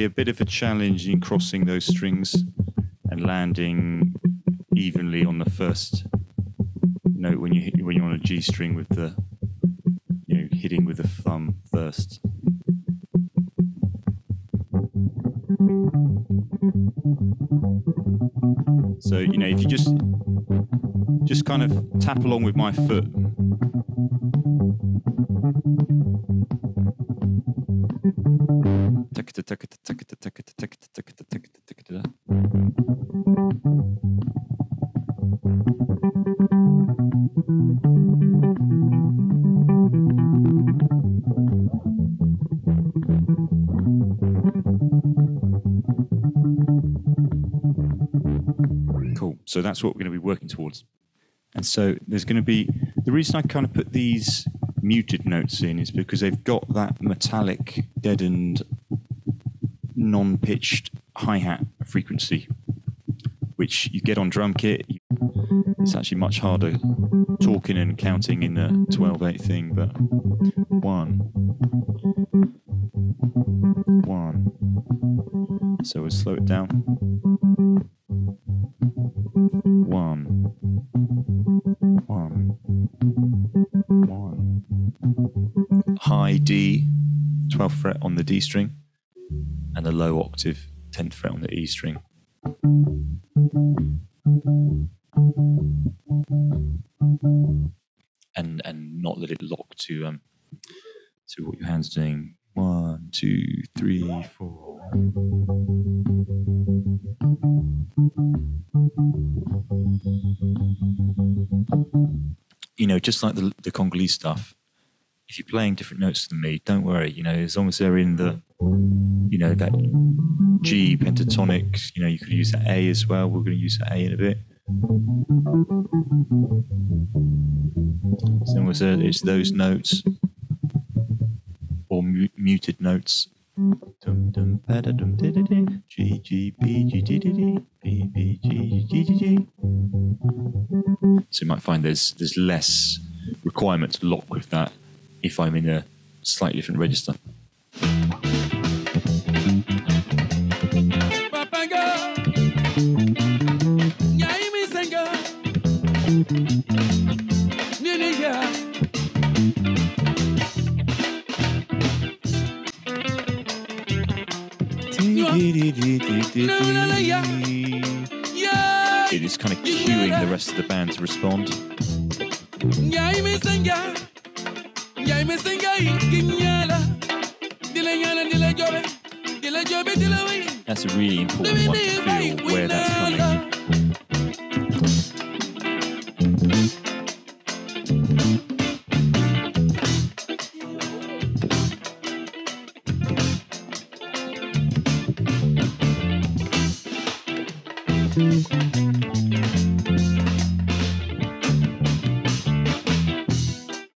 be a bit of a challenge in crossing those strings and landing evenly on the first note when you hit, when you're on a G string with the you know hitting with the thumb first. So you know if you just just kind of tap along with my foot. Cool. So that's what we're going to be working towards. And so there's going to be the reason I kind of put these muted notes in is because they've got that metallic, deadened, non pitched hi hat frequency, which you get on drum kit. It's actually much harder talking and counting in the 12 8 thing, but one, one. So we'll slow it down. One, D, 12th fret on the D string, and a low octave, 10th fret on the E string. And and not let it lock to um to what your hands doing. One, two, three, four. You know, just like the the Congolese stuff, if you're playing different notes than me, don't worry. You know, as long as they're in the, you know, that G pentatonic, you know, you could use that A as well. We're going to use that A in a bit. Uh, it's those notes or mu- muted notes. Dum dum da dum. So you might find there's there's less requirement to lock with that if I'm in a slightly different register. Papanga, Yai Misenga, It is kind of cueing the rest of the band to respond. Yai Misenga, Yai Misenga, Ginyala, Dilayana, Dila Jobe, Jobe, Way. That's a really important one to feel where that's coming.